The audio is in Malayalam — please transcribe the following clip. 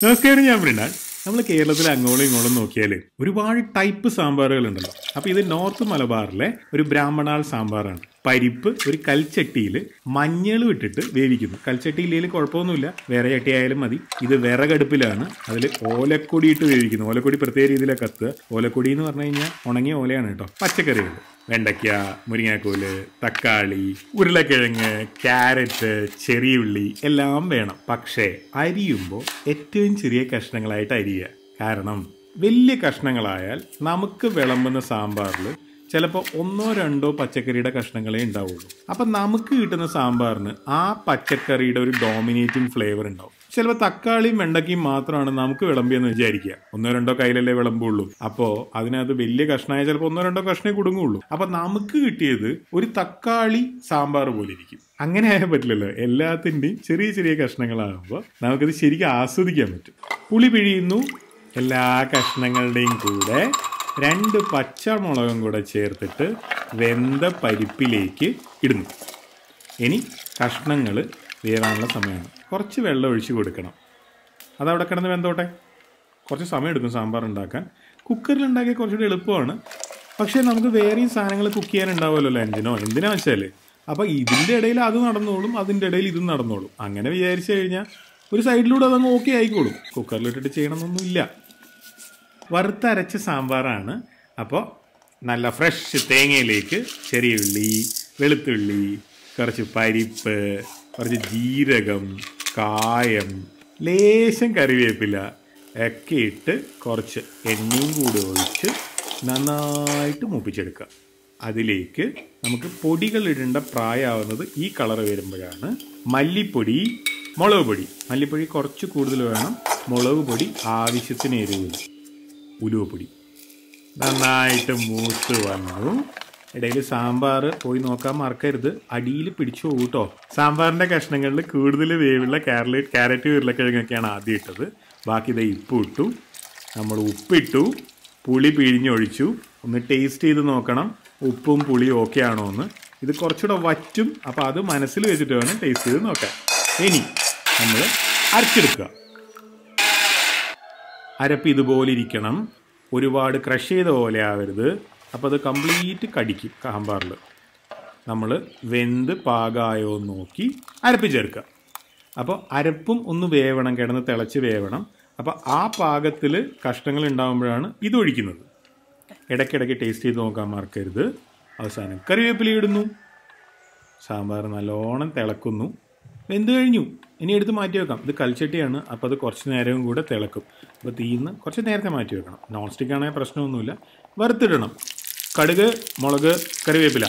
നമസ്കാരം ഞാൻ മൃണാൾ നമ്മൾ കേരളത്തിൽ അങ്ങോളം ഇങ്ങോളം നോക്കിയാൽ ഒരുപാട് ടൈപ്പ് സാമ്പാറുകൾ ഉണ്ടല്ലോ അപ്പൊ ഇത് നോർത്ത് മലബാറിലെ ഒരു ബ്രാഹ്മണാൾ സാമ്പാറാണ്. പരിപ്പ് ഒരു കൽച്ചട്ടിയിൽ മഞ്ഞൾ ഇട്ടിട്ട് വേവിക്കുന്നു. കൽച്ചട്ടിയിലേൽ കുഴപ്പമൊന്നുമില്ല. വേറെ ചട്ടി ആയാലും മതി. ഇത് വിറകടുപ്പിലാണ്. അതിൽ ഓലക്കൊടി ഇട്ട് വേവിക്കുന്നു. ഓലക്കൊടി പ്രത്യേക രീതിയിലാണ് കത്തുക. ഓലക്കൊടി എന്ന് പറഞ്ഞു കഴിഞ്ഞാൽ ഉണങ്ങിയ ഓലയാണ് കേട്ടോ. പച്ചക്കറികൾ വെണ്ടയ്ക്ക മുരിങ്ങാക്കോൽ തക്കാളി ഉരുളക്കിഴങ്ങ് ക്യാരറ്റ് ചെറിയുള്ളി എല്ലാം വേണം. പക്ഷേ അരിയുമ്പോൾ ഏറ്റവും ചെറിയ കഷ്ണങ്ങളായിട്ട് അരിയുക. കാരണം വലിയ കഷ്ണങ്ങളായാൽ നമുക്ക് വിളമ്പുന്ന സാമ്പാറിൽ ചിലപ്പോൾ ഒന്നോ രണ്ടോ പച്ചക്കറിയുടെ കഷ്ണങ്ങളേ ഉണ്ടാവുള്ളൂ. അപ്പം നമുക്ക് കിട്ടുന്ന സാമ്പാറിന് ആ പച്ചക്കറിയുടെ ഒരു ഡോമിനേറ്റിംഗ് ഫ്ലേവർ ഉണ്ടാവും. ചിലപ്പോൾ തക്കാളിയും വെണ്ടക്കയും മാത്രമാണ് നമുക്ക് വിളമ്പിയെന്ന് വിചാരിക്കുക. ഒന്നോ രണ്ടോ കയ്യിലല്ലേ വിളമ്പുള്ളൂ. അപ്പോൾ അതിനകത്ത് വലിയ കഷ്ണമായ ചിലപ്പോൾ ഒന്നോ രണ്ടോ കഷ്ണേ കുടുങ്ങുള്ളൂ. അപ്പം നമുക്ക് കിട്ടിയത് ഒരു തക്കാളി സാമ്പാർ പോലെ ഇരിക്കും. അങ്ങനെ ആയാൽ പറ്റില്ലല്ലോ. എല്ലാത്തിന്റെയും ചെറിയ ചെറിയ കഷ്ണങ്ങളാകുമ്പോൾ നമുക്കത് ശരിക്കും ആസ്വദിക്കാൻ പറ്റും. പുളി പിഴിയുന്നു. എല്ലാ കഷ്ണങ്ങളുടെയും കൂടെ രണ്ട് പച്ചമുളകും കൂടെ ചേർത്തിട്ട് വെന്ത പരിപ്പിലേക്ക് ഇടുന്നു. ഇനി കഷ്ണങ്ങൾ വേവാനുള്ള സമയമാണ്. കുറച്ച് വെള്ളം ഒഴിച്ച് കൊടുക്കണം. അതവിടെ കിടന്ന് വെന്തോട്ടെ? കുറച്ച് സമയം എടുക്കും സാമ്പാർ ഉണ്ടാക്കാൻ. കുക്കറിൽ ഉണ്ടാക്കിയ കുറച്ചുകൂടി എളുപ്പമാണ്. പക്ഷേ നമുക്ക് വേറെയും സാധനങ്ങൾ കുക്ക് ചെയ്യാനുണ്ടാവുമല്ലോ ലഞ്ചിനോ? എന്തിനാ വെച്ചാൽ അപ്പോൾ ഇതിന്റെ ഇടയിൽ അത് നടന്നോളും അതിന്റെ ഇടയിൽ ഇതും നടന്നോളും. അങ്ങനെ വിചാരിച്ചു കഴിഞ്ഞാൽ ഒരു സൈഡിലൂടെ അതങ്ങ് ഓക്കെ ആയിക്കോളും. കുക്കറിലിട്ടിട്ട് ചെയ്യണമെന്നൊന്നുമില്ല. വറുത്തരച്ച സാമ്പാറാണ്. അപ്പോൾ നല്ല ഫ്രഷ് തേങ്ങയിലേക്ക് ചെറിയ ഉള്ളി വെളുത്തുള്ളി കുറച്ച് പരിപ്പ് കുറച്ച് ജീരകം കായം ലേശം കറിവേപ്പില ഒക്കെ ഇട്ട് കുറച്ച് എണ്ണയും കൂടി ഒഴിച്ച് നന്നായിട്ട് മൂപ്പിച്ചെടുക്കുക. അതിലേക്ക് നമുക്ക് പൊടികൾ ഇടേണ്ട പ്രായമാവുന്നത് ഈ കളർ വരുമ്പോഴാണ്. മല്ലിപ്പൊടി മുളക് പൊടി. മല്ലിപ്പൊടി കുറച്ച് കൂടുതൽ വേണം. മുളക് പൊടി ആവശ്യത്തിന് എരിവിൽ ഉലുവപ്പൊടി. നന്നായിട്ട് മൂത്ത് വന്നു ഇടയിൽ സാമ്പാർ പോയി നോക്കാൻ മറക്കരുത്. അടിയിൽ പിടിച്ചു പോകും കേട്ടോ. സാമ്പാറിന്റെ കഷ്ണങ്ങളിൽ കൂടുതൽ വേവുള്ള ക്യാരറ്റ് ക്യാരറ്റ് ഉരുളക്കിഴങ്ങൊക്കെയാണ് ആദ്യം ഇട്ടത്. ബാക്കി ഇതാ ഇപ്പ് ഇട്ടു. നമ്മൾ ഉപ്പിട്ടു. പുളി പിഴിഞ്ഞൊഴിച്ചു. ഒന്ന് ടേസ്റ്റ് ചെയ്ത് നോക്കണം. ഉപ്പും പുളിയും ഓക്കെ ആണോ എന്ന്. ഇത് കുറച്ചുകൂടെ വറ്റും. അപ്പോൾ അത് മനസ്സിൽ വെച്ചിട്ട് വേണം ടേസ്റ്റ് ചെയ്ത് നോക്കാൻ. ഇനി നമ്മൾ അരച്ചെടുക്കുക. അരപ്പ് ഇതുപോലെ ഇരിക്കണം ഒരുപാട് ക്രഷ് ചെയ്ത പോലെ ആവരുത്. അപ്പോൾ അത് കംപ്ലീറ്റ് കടിക്കും സാമ്പാറിൽ നമ്മൾ വെന്ത് പാകമായോ എന്ന് നോക്കി അരപ്പ് ചേർക്കുക അപ്പോൾ അരപ്പും ഒന്ന് വേവണം കിടന്ന് തിളച്ച് വേവണം. അപ്പോൾ ആ പാകത്തിൽ കഷ്ടങ്ങൾ ഉണ്ടാകുമ്പോഴാണ് ഇത് ഒഴിക്കുന്നത്. ഇടയ്ക്കിടയ്ക്ക് ടേസ്റ്റ് ചെയ്ത് നോക്കാൻ മറക്കരുത്. അവസാനം കറിവേപ്പില ഇടുന്നു. സാമ്പാർ നല്ലോണം തിളക്കുന്നു. വെന്ത് കഴിഞ്ഞു. ഇനി എടുത്ത് മാറ്റി വെക്കാം. ഇത് കൽച്ചട്ടിയാണ്. അപ്പോൾ അത് കുറച്ച് നേരവും കൂടെ തിളക്കും. അപ്പോൾ തീന്ന് കുറച്ച് നേരത്തെ മാറ്റി വെക്കണം. നോൺ സ്റ്റിക്ക് ആണെങ്കിൽ പ്രശ്നമൊന്നുമില്ല. വറുത്തിടണം. കടുക് മുളക് കറിവേപ്പില.